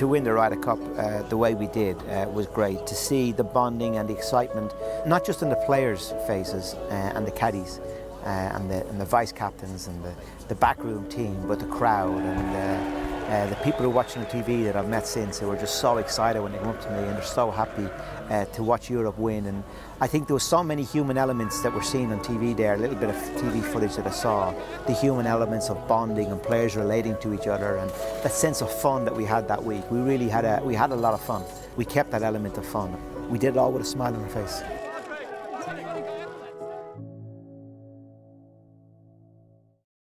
to win the Ryder Cup uh, the way we did uh, was great. To see the bonding and the excitement, not just in the players' faces uh, and the caddies uh, and, the, and the vice captains and the, the backroom team, but the crowd and uh, the people who are watching the TV that I've met since who were just so excited when they come up to me and they're so happy uh, to watch Europe win. And I think there were so many human elements that were seen on TV there, a little bit of TV footage that I saw, the human elements of bonding and players relating to each other and that sense of fun that we had that week. We really had a, we had a lot of fun. We kept that element of fun. We did it all with a smile on our face.